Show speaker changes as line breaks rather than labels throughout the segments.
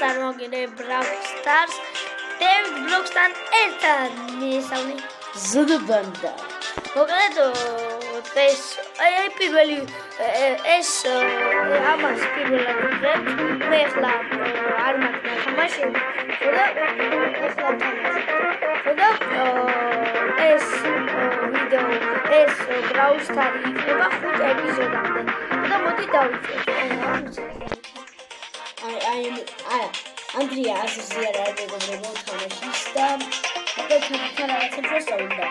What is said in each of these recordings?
წარმოგიდგენთ Brawl Stars David Brooks-თან ერთად მისავნი
ზუდბანდა.
მოკლედ ეს აი პირველი ეს ამას პირველად მე ხლა არ მაქვს მაშინ და ახლა და ეს ვიდეო ეს Brawl Stars იქნება 5 ეპიზოდამდე და მოდი დავიწყოთ
აი აი ანდრია ასზე არა მეგობრებო თამაშის და აკეთებ თან რაღაცა პროსავდა.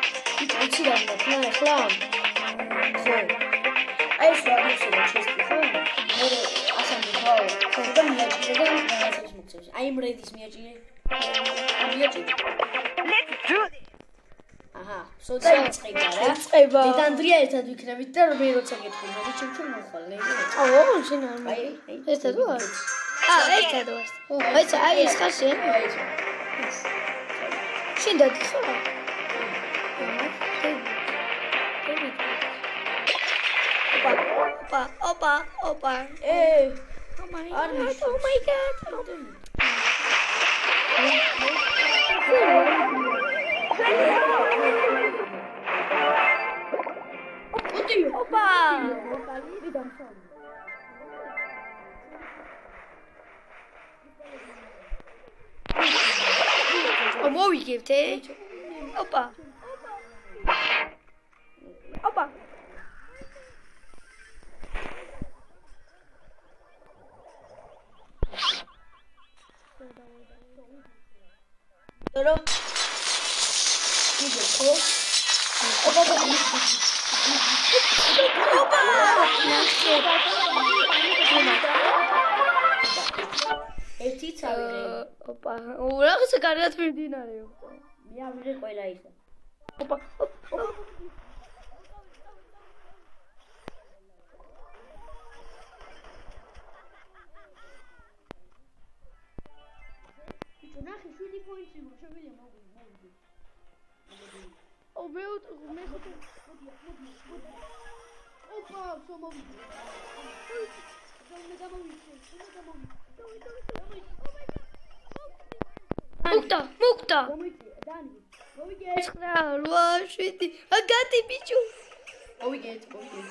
იცი რა მოხდა ახლა? ხო. აი ეს რა ჩესტი ხო? მე ასამი ხო. ხო და მიაჭირე და რაღაცას მოგწევს. აი იმ რედის მიაჭირე. მიაჭირე.
Let's do this.
აჰა, სოდა იწყება რა.
იწყება.
მე და ანდრია ერთად ვიქნებით და მე როცა გეტყვი, მე ჩემ ჩემ მოხვალ, ნეგი.
აუ, შენ არ
აი.
ერთად ვარ? აა, ერთად ვარ. აი, აი ეს ხარ შენ?
აი ეს.
შენ დაგიხარ? ოპა, ოპა, ოპა.
ე,
Oh my
არ
god.
მიშვა.
Oh my god.
უტი.
ოპა. ო მოვიგებთ ე? ოპა. ოპა.
დრო. იგე ხო? ოპა ოპა.
ოპა. ნახე.
ერთი წავიღე.
ოპა. ო რაღაცა კარგად მიმდინარეობს.
მე ავიღე ყველა ისე.
ოპა. ოპა.
ბიჭო, ნახე 7 პოინტი მო, შემიძლია მოვიდე, მოვიდე.
ო მე მე
ოპა, შემოვიდე. მე გამოვიდე, მე გამოვიდე.
მუქდა, მუქდა.
გამოვიდე, დანი. მოვიდე.
9 8 7 აგატი ბიჭო.
მოვიდეთ, მოვიდეთ.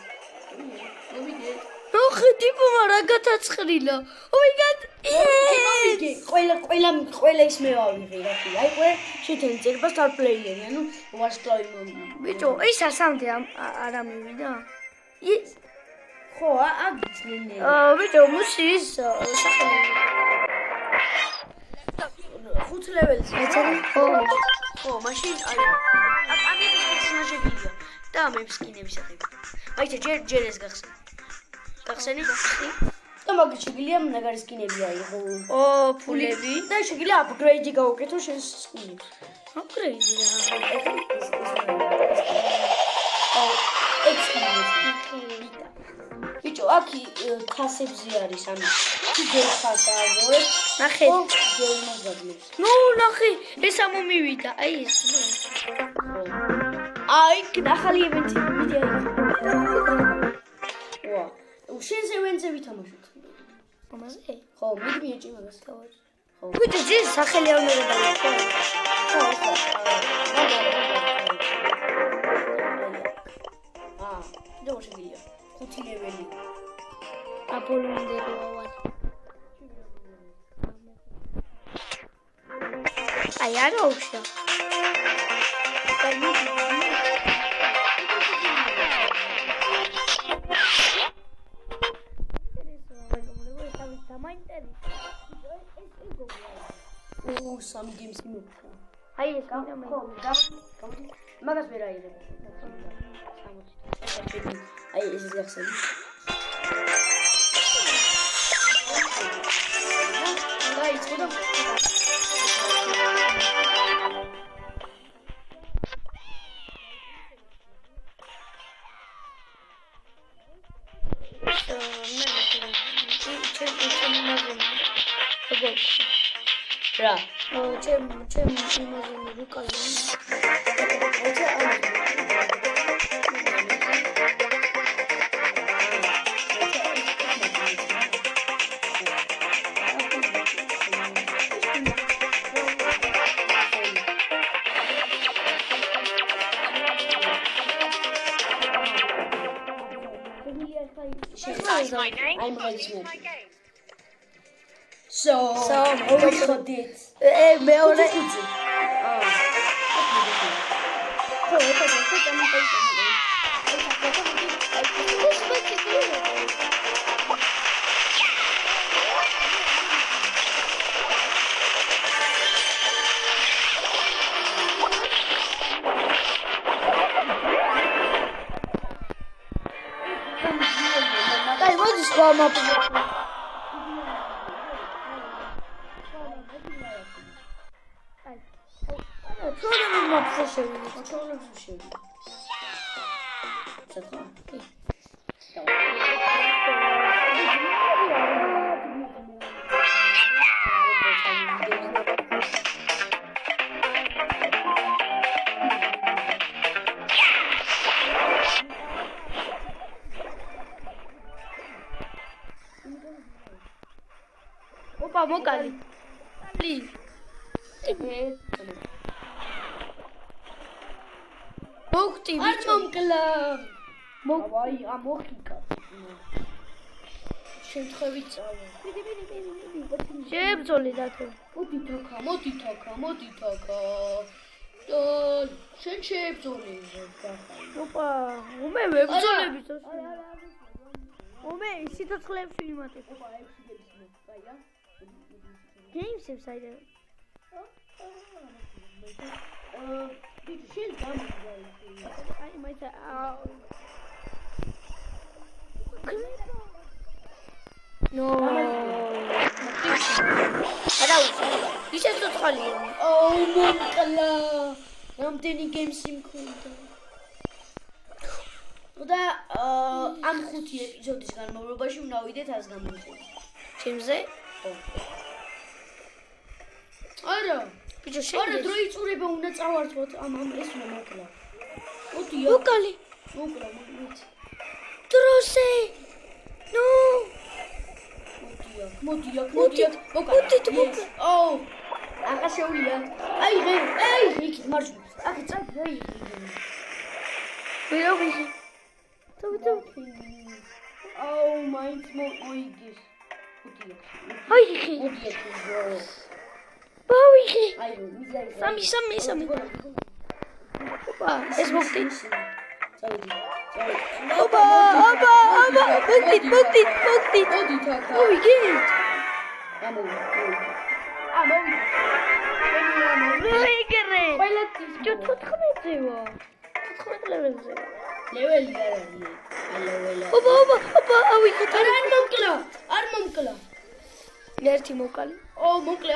მოვიდე.
ნახე ტიპმა რა გათაცხრილა. Oh my god.
მოვიდე. ყველა ყველა ყველა ის მე ავიღე, რა თქმა აი, ყველა შეთენ წერება star player-ი, ანუ ვარსკლავი
ბიჭო, ის ასამდე არ ამივიდა. ის
ხო, აგიცნინე.
აა ბიჭო, მუსის სახელი.
ხუთ ლეველზე.
ეცერი? ხო.
ხო, მაშინ აი აქ ამების პერსონაჟებია და მე სკინების ახები. მაიცა ჯერ ჯერ ეს გახსენ. გახსენი? და მაგით შეგიძლია ნაგარი სკინები აიღო.
ო, ფულები.
და შეგიძლია აპგრეიდი გაუკეთო შენ სკინებს.
აპგრეიდი რა.
აუ, ექსპერიმენტი. აქ ხასებზე არის ამი. ჯერ ხას აღვე.
ნახე.
ხო, მაგადლებს.
ნუ ნახე, ეს ამომივიდა. აი ეს.
აი, ახალი ევენთი მიდია. ვა, შენზე ევენთზე ვითამაშოთ.
ამაზე?
ხო, მიდი მიეჭი მაგას.
თავად.
ხო.
ბიჭო, ძე სახელი არ უნდა დავიქო.
ხო, ხო. აა, და შეგიძლია. ხუთი ლეველი.
აპოლონდე ვარ. აი არა უშო.
და მიდი. ო, სამი გემს მოვხდა.
აი ეს გინდა მე.
ხო, და მაგას ვერ აიღებ. აი, ეს ის გახსენე. და იწყო და time
management. So, so also dit.
Eh, ben
je
net? Oh. Goed,
ik
heb
het dan
niet beter. Thank you. ხო, ეხლა ხო წამოყევი.
აი მოდი სხვა მაპა აი პრობლემა მაპა შევიდეთ
ხოთოლებს შევი. სათხა.
ოპა
აი, ამოხიკა.
შემთხვევით წავა შეებძოლი დათო
მოდი თოქა, მოდი თოქა, მოდი თოქა. და შენ შეებძოლე
ოპა უმე ვებძოლები უმე სიცოცხლეებში იმატებ
ოპა, ექვსი გეცნო. კაია.
გეიმსებს აიდე
აა, ბიჭო, შენ გამიგდა.
აი მაიცა ნო არა ისე ცოცხალია
აუ, მომკლა. რამდენი გეიმსი მქონდა? და ამ ხუთი ეპიზოდის განმავლობაში უნდა ვიდეთ ას გამოიწეს.
ჩემზე
არა,
ბიჭო
არა,
შენ
დრო იწურება უნდა წავართვოთ ამ ამ ეს უნდა მოკლა. მოდია,
უკალი
მოკლა, მოდი.
დროსე ნო
მოდია, მოდია,
მოდით,
მოდია, მოკლა.
მოდით,
Yes.
მოკლა.
აუ. აღარ შეუვიდა. აი, ღე, აი, იქით მარჯვნივ. აქ წავ, აი.
ვირო ვიში თუ თუ
აუ, მაინც მოიგეს. მოდია.
აი ხი
მოდია, ბრო.
ბავიხი
აი, მიზარი.
სამი სამი სამი ოპა ეს მოგტი
წავიდი. წავიდი.
ოპა ოპა ოპა მოგტი მოგტი მოგტი
მოდი თქა.
მოვიგეთ
ამოვიდა. ამოვიდა.
მოიგერე
ყველა თვის
ჯო 14-ზე ვა 14 ლეველზე
ლეველი არ არის. აი ლეველი.
ოპა ოპა ოპა ავიღეთ
არ არ მომკლა. არ მომკლა.
ერთი მოკალი
ო, მოკლე,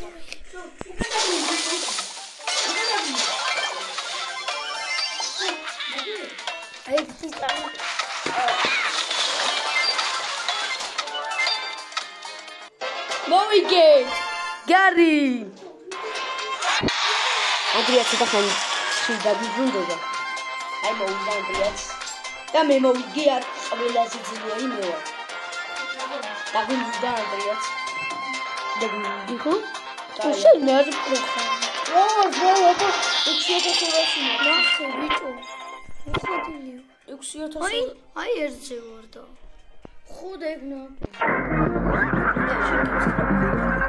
აიღე, აიღე, ყველაფერი აიღე. აიღე, ყველაფერი.
მოიგე მოიგე აი ციტა
მოვიგეთ.
გარი
ანდრია ცოტა ხანი შიდა გიბრუნდება. აი მოვიდა ანდრიაც. და მე მოვიგე არ ყველაზე ძლიერი მე ვარ. და გინდა ანდრიაც. და გინდიხო?
შენ არ პროხარ
ო, ო, ო, 6000
ნახე ბიჭო მოხდილი
6000
აი აი ერთზე ვარ და
ხოდ ეგნა.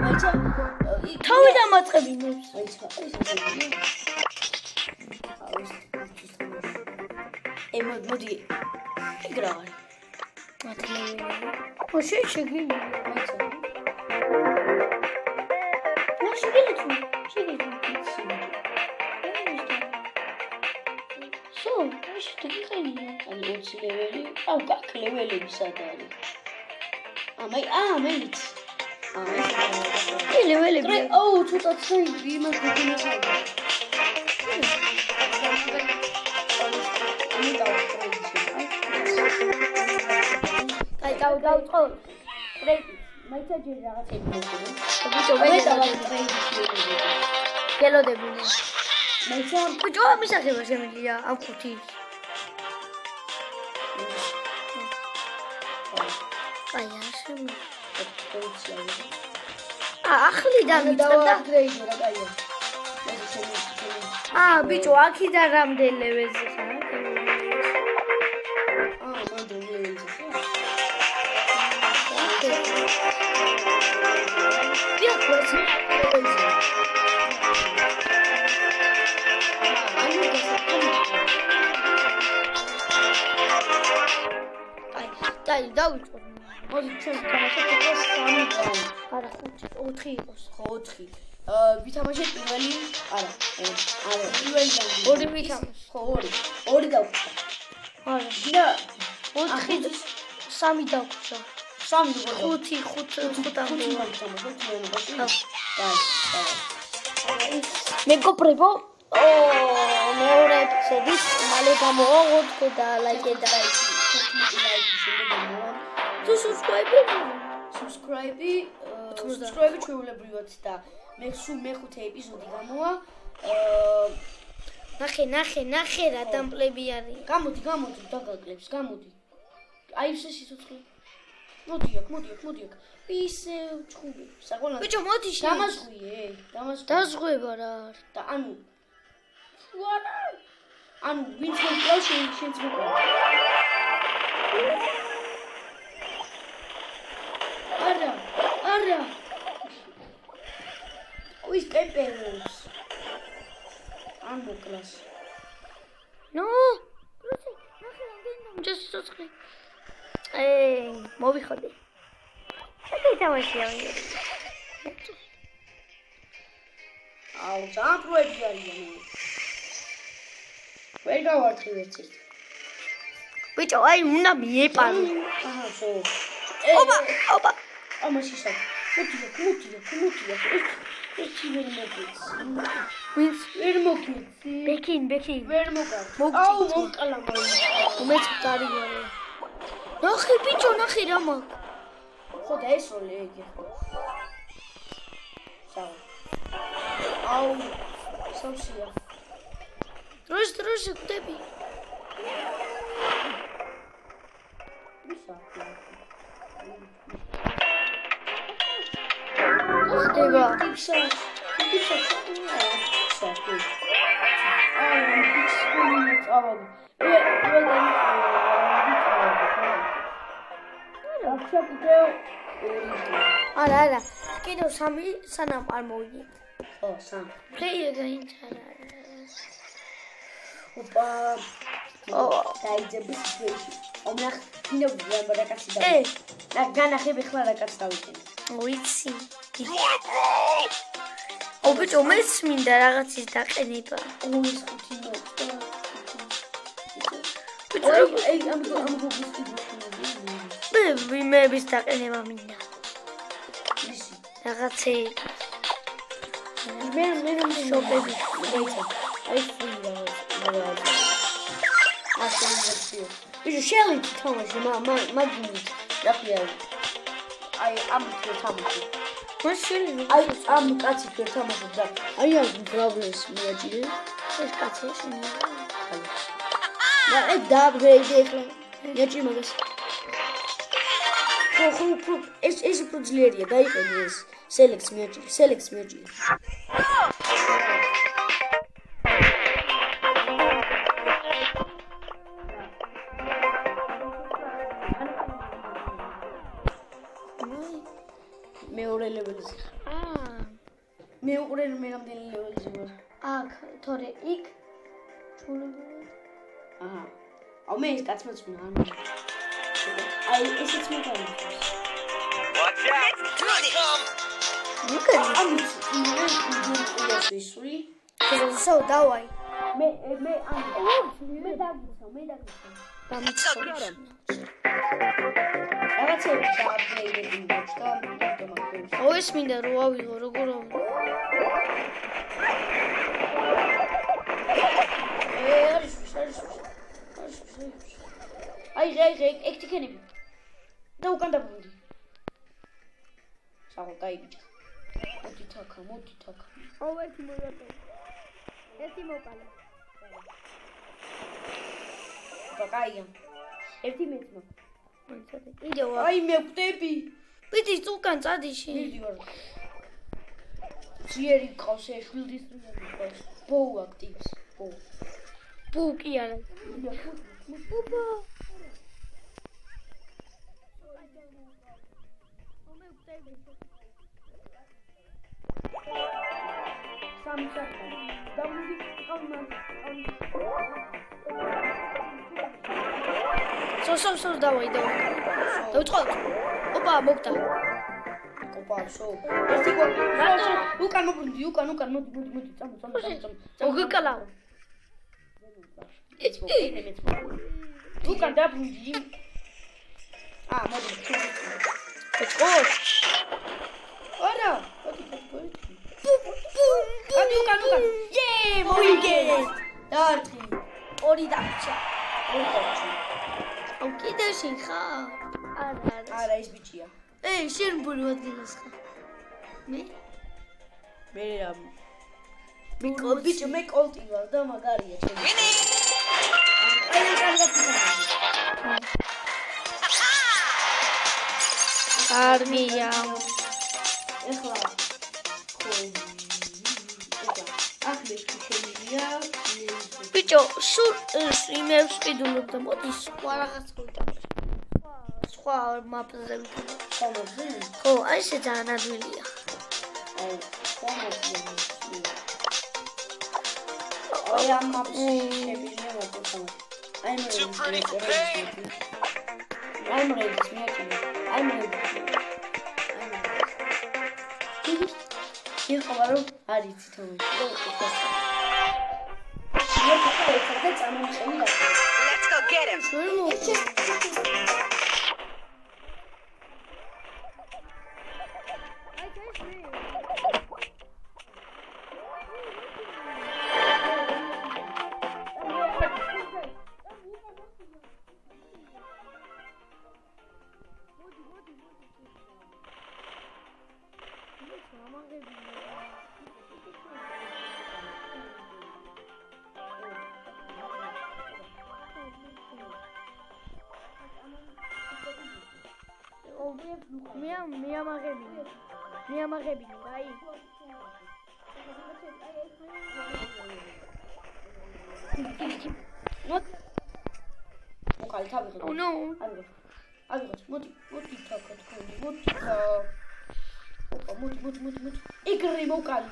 აიცა,
თავი დამაწყებინებს
აიცა, აიცა. ე მოდი, მოდი. ეგრა
მათლე ო შენ შეგინი
აიცა. 20 ლეველი, აუ, გაქ ლეველები სად არის? ამაი, აა, მელიც. აა, არის.
ლეველები
აუ, ცოტა ცაი იმას გქონდა. ამი დავტრეიჩი.
აი დაუ დაუწყო
ტრეიჩი. მაიცა ჯერ რაღაცები
ბიჭო
მე დავტრეიჩი.
გელოდები
მაიცა
ბიჭო მისახება შემიძლია ამ ხუთი ახლიდან
და რა კაია. მე შემიძლია.
აა ბიჭო აქიდან რამდენი ლეველზე ხარ?
აა მანდ ლეველზე ხარ?
დიახ, ვეცი ლეველზე. აი, დაი, დავიწყო.
მოდი ჩვენ თამაშობთ ეს სამი რაუნდი.
არა, 5, 4 იყოს.
ხო 4. აა ვითამაშეთ პირველი? არა. არა, პირველი
ორი ვითამაშე.
ხო, ორი. ორი დავხსნა.
არა,
და
4 3 დაგვჭა.
სამი როგორ?
5 5 5-მდე.
ვითამაშოთ მეუბნებაში.
ხო.
დაი, დაი.
მეგობრებო, მეორე ეპიზოდის მალე გამოვაღოთ და ლაიქე და
15 ლაიქი შემდეგი
თუ subscribe
subscribe-ი,
ოთხმოცდა.
subscribe-ი ჩვეულებრივად და მე სულ მეხუთე ეპიზოდი გამოვა. აა
ნახე, ნახე, ნახე რა დამპლები არის.
გამოდი, გამოდი, დაგაკლებს, გამოდი. აი ესე სიცოცხლე. მოდი აქ, მოდი აქ, მოდი აქ. ისე ჩხუბი. საკონად.
ბიჭო, მოდი შენ.
დამასხვიე, დამასხვი.
დაზღვება რა არის.
და ანუ ვარა. ანუ ვინც მოკლავს შენ შენც მოკლავს. არა, არა. ვის პეპეროს. ან მოკლას.
ნუ, რუსი, ნახე რამდენი სიცოცხლე. ეი, მოვიხოდე. ეს თამაშია მე.
აუ, პროექტი არიან. ვერ გავართხი ვერცით.
ბიჭო, აი უნდა მიეპარო.
აჰა, ხო.
ოპა, ოპა.
ამაში სა. მოდი, მოდი, მოდი. ეს ვერ მოგიცი.
ვინც?
ვერ მოგიცი.
ბეკინ, ბეკინ.
ვერ მოგარ.
მოგწიწო.
აუ, მოკლა მოიწა.
უმეც დარიგია. ნახე ბიჭო, ნახე რა მაქვს.
ხო და ეს როლი ეგე ხო. საო. აუ, სავსია.
დროს დროს ხვდები.
ისა.
ხდება.
ისა. ისა. საო. აი, ის მომი წავადი. ე, ე, და აქშაკიდე
არა, არა. კიდევ სამი სანამ არ მოვიდე.
ო, სამ.
პლეიერ გაინჩარა.
ოპა.
ო,
დაიძები სიტუაცია. ომნახ, დინო ვიამბა და კაცი და.
ე,
და განახე ბეხლა და კაცი დავიწყე.
ვიცი. ო ბიჭო, მეც მინდა რაღაცის დაყენება.
ო, ის ხუთი მოხდა.
ბიჭო,
აი, ამ ამ გოგის
მე ვიმების დაყენება მინდა.
ისი.
რაღაცეები.
მე მე რომ
შოპები.
დაიცა. აი, ფრი რაღაც. ასე ინვესტიო. ბიჭო, შელით თამაში, მა მა მაგინით. რაფია. აი, ამ თქო
მაშინ
აი, ამ კაცი თქო თამაში და აი ამ პრობლემს მიაჭირე.
ეს კაცი შენი.
და აი დააბგრეიდე ახლა. მიაჭირე მაგას. ხო, ხო, უფრო ეს ეს უფრო ძლიერია, დაიყენე ეს. სელექტს მიაჭირე, სელექტს მიაჭირე. ლეველზე.
აა,
მე უყურე მე რამდენი ლეველზე ვარ.
აქ თორე იქ ჩულებული.
აჰა. აუ მე ეს კაცმაც უნდა ანუ. აი ესეც მე დავიქოს.
Watch out! Come!
მოკერი.
ამ მე ის ისვი.
ესო დავაი.
მე მე ამ მე დაგიცო, მე დაგიცო.
დამიწყო.
რაღაცები დააბგრეიდები და
ეს მინდა რო ავიღო როგორ
არის არის აი აი აი ეგ ტიქენები. და უკან დაბუნდი. საღო დაიბიჭა. მოდი თაქა, მოდი თაქა.
ო ერთი მოიატო. ერთი მოკალე.
ბაკაია. ერთი მეტნო.
იდე ვა.
აი მე
პიტი უკან წადიში.
მიდი ვარ. ძიერი ყავს ეშვილდის ყავს ბოუ აქტივს ბოუ
ბუკი არა. ოპა.
სამი საათი დამდი ყავმა
სო სო სო დავაი დავაი. დავწყოთ. ოპა მოგდა.
კოპასო ერთი გოგი მარტო უკან მობრუნდი უკან უკან მოდი მოდი მოდი წამო წამო წამო წამო
მოგეკალა.
უკან დაბრუნდი ა მოდი
დავწყოთ.
არა მოდი მოდი მოდი უკან უკან
ე მოიგე.
დაარტყი
ორი დარჩა.
ორი დაჭი
აუ კიდე შენ ხარ? არა არა.
არა ის ბიჭია
ე შენ ბური ადგილას ხარ. მე?
მე რა მიკო ბიჭო მე კოლტი ვარ და მაგარია ჩემი აი აი კარგად
არმია.
ეხლა ახლე შემიძლია
ბიჭო, სულ იმებს ყიდულობ და მოდი სხვა რაღაც ვიტამინს. სხვა მაპზე
ხომოზე
ხო, აი ესე ძალიან ადვილია.
აი აი ამ მაპში შემიძლია მოწონა აი მე აი მე მეჭი. აი მე იხობა რომ არის თითოეული და ეს წამომწენი რა
Let's go get him.
მე მე ამაღებინე. მე ამაღებინე, აი.
მოკალი თავი
ო ნო.
ავიღოთ მოდი მოდი თქო თქო მოდი ოპა მოდი მოდი მოდი მოდი ეგრე მოკალი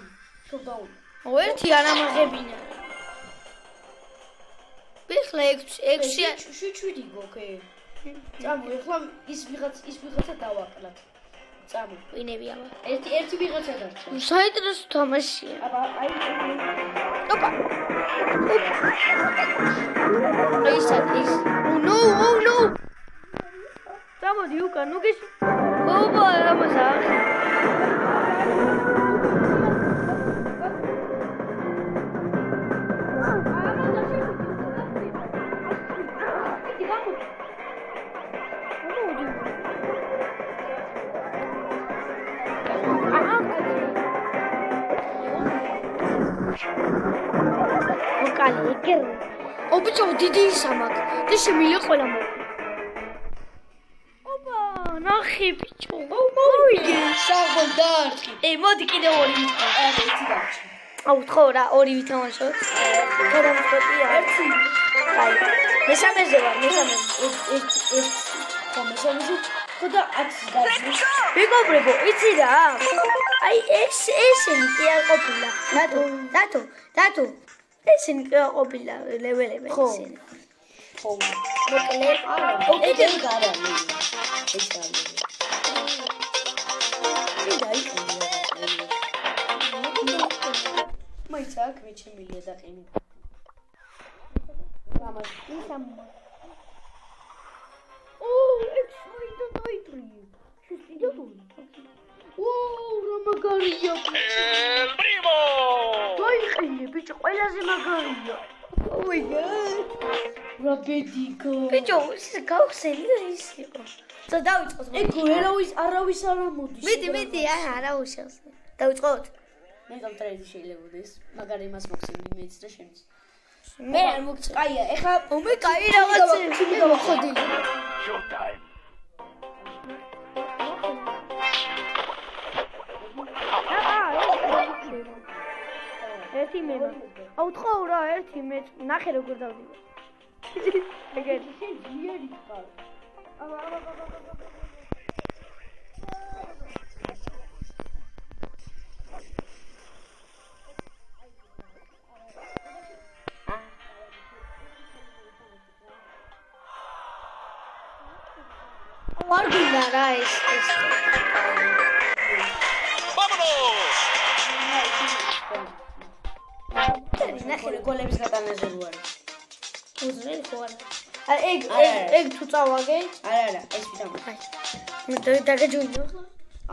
შევდაუნ
ო ერთი არ ამაღებინე. ბიხლა 6 6
შვიჩვიდი გოკე წამო ეხლა ის ვიღაც ის ვიღაცა დავაკლათ წამო
ვინები აბა.
ერთი ერთი ვიღაცა დარჩა
საინტერესო თამაშია.
აბა აი
ოპა. აი ეს ის. ნო, ო ნო. დამოდი უკან, ნუ გის. ოპა, ამასა. ვოკალი ბიჭო, დიდი ისამაკ. და შემიძლია ყველა მო. ოპა, ნახე ბიჭო. ო მოიგე.
საღო დარჩი
ე, მოდი კიდე ორი.
აი ერთი დარჩა
აუ, ხო რა, ორი ვითამაშოთ. ხოდა მსხვერპლია.
ერთი
აი, მესამეზე ვარ, მესამეზე.
ეს ეს ხო მესამეზე ხოდა 10 დარჩა
მეგობრებო, იცი რა? აი ეს ესენი კი არ ყოფილა. დათო, დათო, დათო. ესენი კი არ ყოფილა ლეველები ესენი.
ხო
მოკლე.
არა ეს არა ეს არა ეს დაი მაიცა აქ მე ჩემილია დაყინე ამას
ისამ. ო, ეს მოიდა დაიტრი. შეստიდა თუ? ო, რა მაგარია. ყველაზე მაგარია. ოი,
რა ბედიკო
ბიჭო, ის გავხსენი და ის იყო. და დავიწყოთ.
ეგო ერავის არავის არ ამოდის
მიდი, მიდი, აი, არა უშავს. დავიწყოთ.
მე გამტრედი შეიძლება ეს მაგარი მას მოხსენდი მეც და შენც
მე არ მოგწე.
კაია ეხლა
ომე კაი რაღაც
ჩიმი გავახოდილი
ერთი მე. აუ თხოვ რა, ერთი მე ნახე როგორ დავდივარ. ეგეთ.
შენ ძლიერი ხარ.
არ გინდა რა ეს ეს.
ნახე რა გოლების გატანაზე რო არის.
უზრელი ხო არა. აი ეგ ეგ თუ წავაგე,
არა არა, ეს ვიდამ.
მე დაგეჯოინო ხო?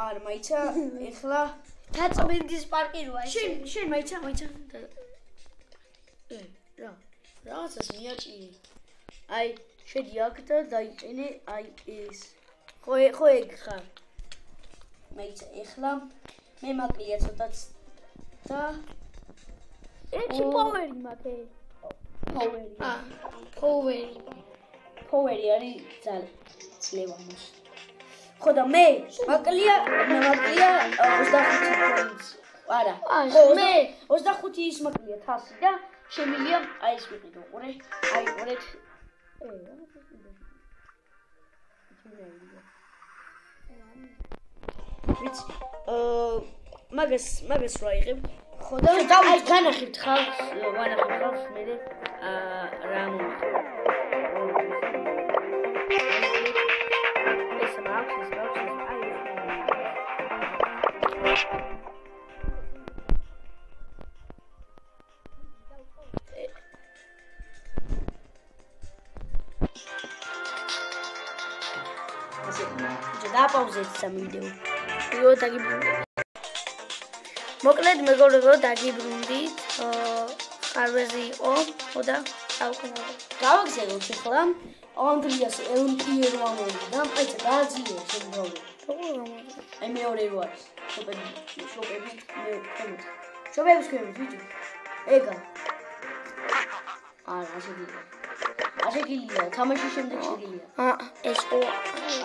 არ მაიცა ეხლა
დაწმინდის პარკი როა
შენ შენ მაიცა მაიცა. ე, რა. რაღაცას მიაჭირი. აი, შედი აქ და დაიჭინე აი ეს. ხო ხო ეგ ხარ. მაიცა ეხლა მე მაკლია ცოტაც და
ერთი პოვერი მაქვს.
პოვერი.
აა პოვერი.
პოვერი არის ძალ ძლევა მას. ხო და მე მაკლია მე მაკლია 25 ფუნტს. არა.
მე
25 ის მაკლია თასი და შემილია აი ეს ვიყიდო. ყურე, აი ყურეთ. ვიცი, აა მაგას მაგას რა იღებ? ხო და აი განახებთ ხალხს, ვანახებთ ხალხს მე აა რა მომი. ეს მაქვს, ეს მაქვს, ეს აი ეს. ასე ჯერ დააპაუზეთ სამ ვიდეო.
იო დაგიბრუნდით. მოკლედ მეგობრებო დაგიბრუნდით. აა ხარვეზი იყო, ხო და დავკნავ.
გავაგზავნოთ ახლა ანდრიას ელტიერვანელი და აი ეს გააძიო შემდგომი. აი მეორე რო არის. შოპები, შოპები მე ხემთ. შოპების ხემთ ვიჭი. ეგა. არა, ასე გილია. ასე გილია, თამაშის შემდეგ შეგილია.
აა ეს ყო.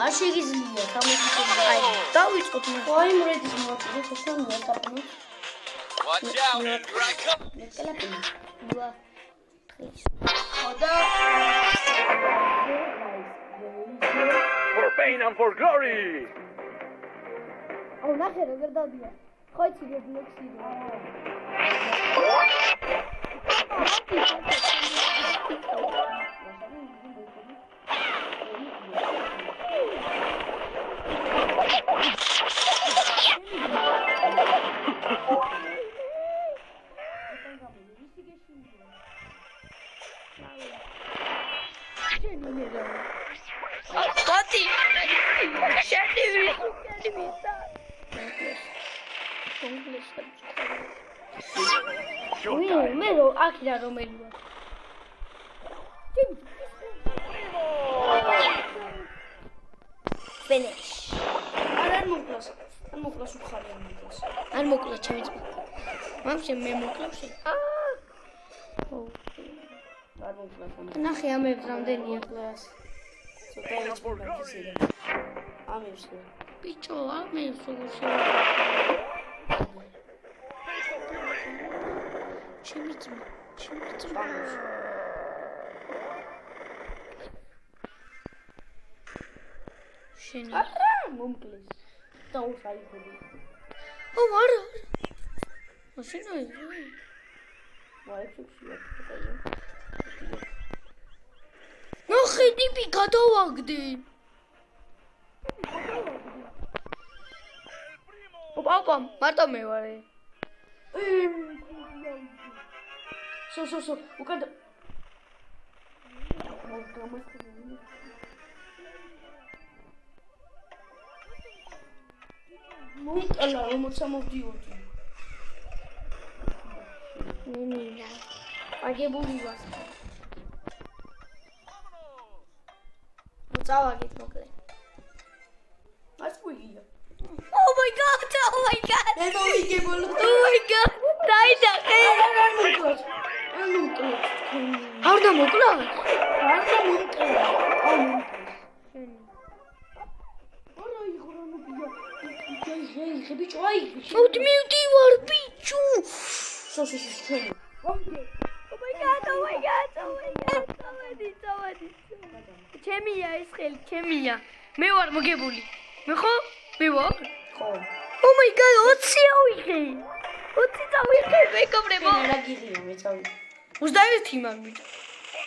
არ შეგიძლია თამაშის შემდეგ.
აი, დავიწყოთ მე.
აი მრედის მოწოდე, თქო მე კაპნო.
Watch out! Here I come!
მე კაპნო.
ვა.
ხოდა
For pain and for glory!
აუ ნახე როგორ დავდია. ხო იცი რა ბლოქსი რა. ბატი შენი უი
Showtime!
მე რო აქ რა რომელი ვარ ფინიშ
არ არ მოკლას. არ მოკლას უხარი არ მოკლას.
არ მოკლა ჩემი ძმა მამშე მე მოკლავში
არ მოკლას.
ნახე ამებს რამდენია კლას
ცოტა ის მოგაქცია. ამის
ბიჭო ამებს როგორ შე ჩემი ძმა ჩემი ძმა შენი
არა მომკლეს. და უშაიხები.
ო არა მაშინ აი
ვაიფშია ცოტა.
ნახე ტიპი გადავაგდე ოპა ოპა მარტო მე ვარ
სო სო სო უკან მოკლა რომ სამოვდიოდი.
ნინა აგებული ვარ მოწავაგეთ მოკლე
არ წვიგია.
Oh my god! Oh my god!
მე მოვიგებულ.
Oh my god! დაიდახე!
არ მოკლას. არ მოკლას.
არ დამოკლა?
არ მომკლას. არ მომკლას.
შენი.
არა იღო რა მოგია. ჯაი ხები ჭაი.
ოდ მივდივარ ბიჭო.
სოსისის ჩვენი.
Oh my god, oh my god, oh my god. წავედი, წავედი. ჩემია ეს ხელი, ჩემია. მე ვარ მოგებული. მე ხო? მე ვარ.
ხო.
Oh my god, 20 ავიღე. 20 წავიღე, მეგობრებო.
შენ რა გიღია მე წავი.
21 მაგ.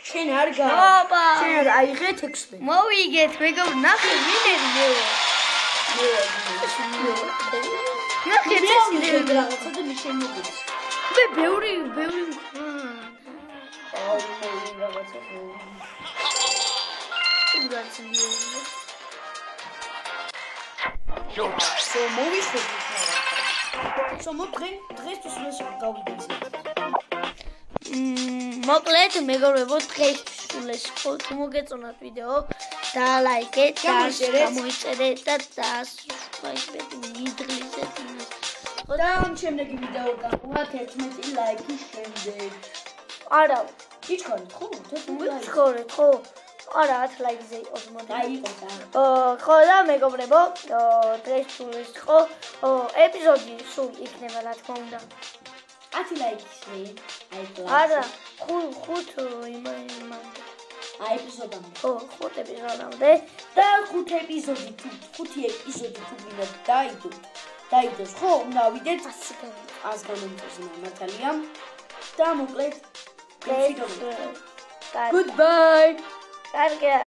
შენ არ გა.
ოპა.
შენ არ აიღე 16.
მოვიგეთ, მეგობრებო, ნახე ვინერი მე ვარ.
მე ვარ.
ნახე
მე
ეს
ვიღე
ინერი.
რაღაცა და მე შენ მოგიც.
მე ბევრი, ბევრი მქონდა.
სო მოვიხედით მაგრამ. სო მოდრე დღესთვის მე გავიგეცი.
მმ, მოკლედ მეგობრებო, დღეს სულეს ხო თუ მოგეწონათ ვიდეო, დალაიქეთ, და
გამოიწერეთ.
და დასუბსკრაიბეთ, მიდღლისეთ იმას. ხო
და ამ შემდეგი ვიდეო გაყურათ 11 ლაიქის შემდეგ.
არა,
გიჩქარით ხო? 11 ლაიქი.
ვიცხოვრეთ, ხო? არა, 10 ლაიქზე იყოს მოდი.
დაიყო და.
ო, ხო და მეგობრებო, დღეს სულეს ხო, ო, ეპიზოდი სულ იქნება, რა თქმა უნდა.
10 ლაიქის მე. აი კლასი.
არა, ხუთ ხუთ იმა იმა.
აი ეპიზოდამდე.
ხო, ხუთ ეპიზოდამდე.
და 5 ეპიზოდი თუ 5 ეპიზოდი თუ გინდა დაიდო. დაიდოს ხო? უნდა ვიდეთ 100 განმწესნა მართალია. და მოკლედ Goodbye.
Goodbye. Gotta get.